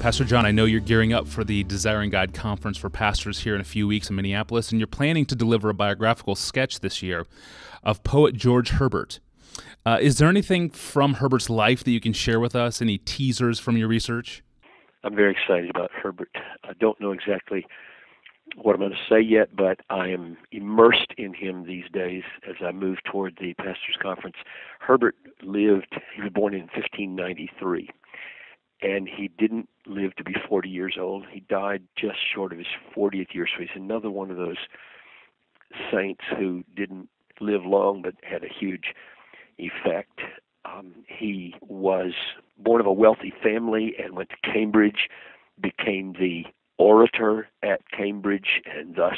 Pastor John, I know you're gearing up for the Desiring God conference for pastors here in a few weeks in Minneapolis, and you're planning to deliver a biographical sketch this year of poet George Herbert. Uh, is there anything from Herbert's life that you can share with us? Any teasers from your research? I'm very excited about Herbert. I don't know exactly what I'm going to say yet, but I am immersed in him these days as I move toward the pastors' conference. Herbert lived, he was born in 1593, and he didn't live to be 40 years old. He died just short of his 40th year, so he's another one of those saints who didn't live long but had a huge effect. Um, he was born of a wealthy family and went to Cambridge, became the orator at Cambridge, and thus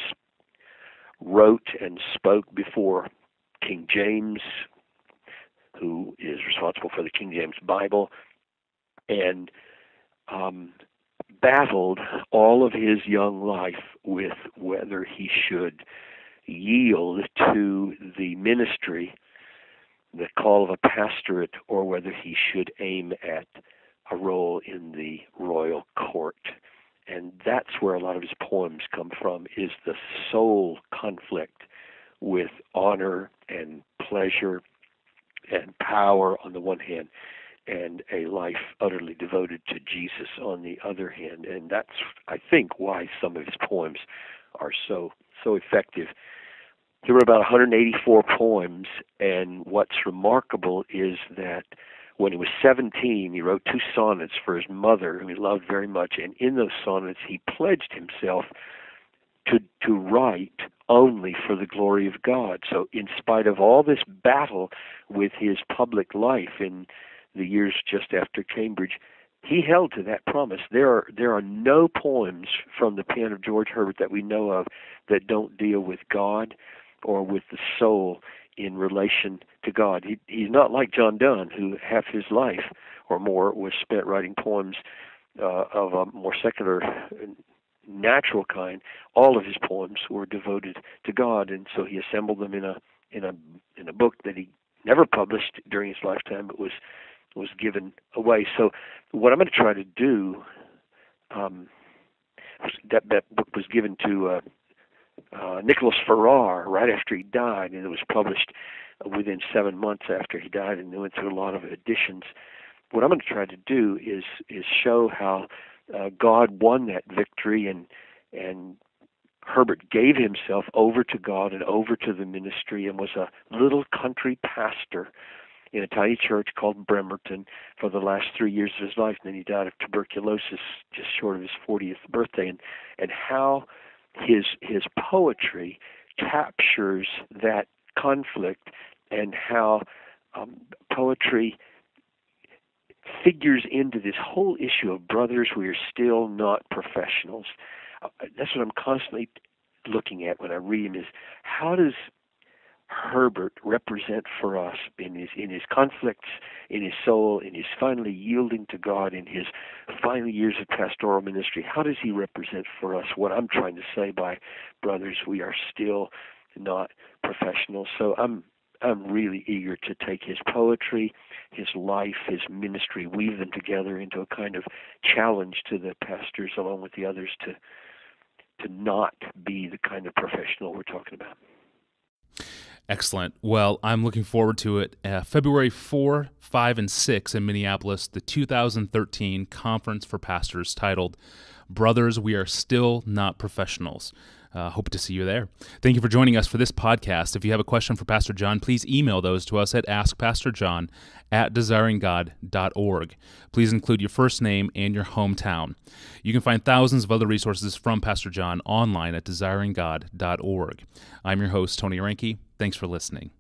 wrote and spoke before King James, who is responsible for the King James Bible, and um, battled all of his young life with whether he should yield to the ministry, the call of a pastorate, or whether he should aim at a role in the royal court. And that's where a lot of his poems come from, is the soul conflict with honor and pleasure and power on the one hand and a life utterly devoted to Jesus on the other hand. And that's, I think, why some of his poems are so so effective. There were about 184 poems, and what's remarkable is that when he was 17, he wrote two sonnets for his mother, whom he loved very much, and in those sonnets he pledged himself to to write only for the glory of God. So, in spite of all this battle with his public life in the years just after Cambridge, he held to that promise. There are there are no poems from the pen of George Herbert that we know of that don't deal with God or with the soul in relation to God. He, he's not like John Donne, who half his life or more was spent writing poems uh, of a more secular, natural kind. All of his poems were devoted to God, and so he assembled them in a in a in a book that he never published during his lifetime, but was was given away. So, what I'm going to try to do, um, that that book was given to uh, uh, Nicholas Ferrar right after he died, and it was published within seven months after he died, and it went through a lot of editions. What I'm going to try to do is is show how uh, God won that victory, and and Herbert gave himself over to God and over to the ministry, and was a little country pastor in a tiny church called Bemerton for the last three years of his life, and then he died of tuberculosis just short of his 40th birthday, and and how his his poetry captures that conflict and how um, poetry figures into this whole issue of brothers we are still not professionals. Uh, that's what i'm constantly looking at when i read him is how does Herbert represent for us in his in his conflicts, in his soul, in his finally yielding to God, in his final years of pastoral ministry? How does he represent for us what I'm trying to say by brothers, we are still not professionals. So I'm I'm really eager to take his poetry, his life, his ministry, weave them together into a kind of challenge to the pastors along with the others to to not be the kind of professional we're talking about. Excellent. Well, I'm looking forward to it. Uh, February 4, 5, and 6 in Minneapolis, the 2013 Conference for Pastors titled Brothers, We Are Still Not Professionals. Uh, hope to see you there. Thank you for joining us for this podcast. If you have a question for Pastor John, please email those to us at askpastorjohn at desiringgod.org. Please include your first name and your hometown. You can find thousands of other resources from Pastor John online at desiringgod.org. I'm your host, Tony Reinke. Thanks for listening.